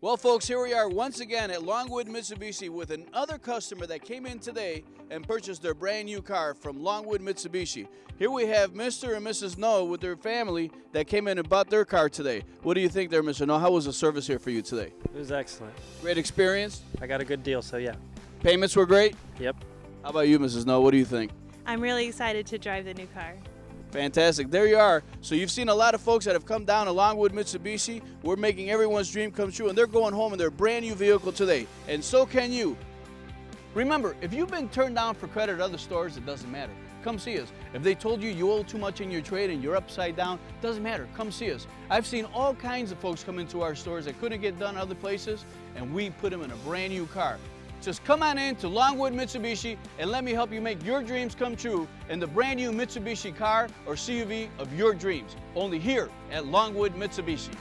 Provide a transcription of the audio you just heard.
Well, folks, here we are once again at Longwood Mitsubishi with another customer that came in today and purchased their brand new car from Longwood Mitsubishi. Here we have Mr. and Mrs. Noah with their family that came in and bought their car today. What do you think there, Mr. Noah? How was the service here for you today? It was excellent. Great experience? I got a good deal, so yeah. Payments were great? Yep. How about you, Mrs. Noah? What do you think? I'm really excited to drive the new car. Fantastic. There you are. So you've seen a lot of folks that have come down to Longwood Mitsubishi. We're making everyone's dream come true, and they're going home in their brand new vehicle today. And so can you. Remember, if you've been turned down for credit at other stores, it doesn't matter. Come see us. If they told you you owe too much in your trade and you're upside down, doesn't matter. Come see us. I've seen all kinds of folks come into our stores that couldn't get done other places, and we put them in a brand new car. Just come on in to Longwood Mitsubishi and let me help you make your dreams come true in the brand new Mitsubishi car or CUV of your dreams. Only here at Longwood Mitsubishi.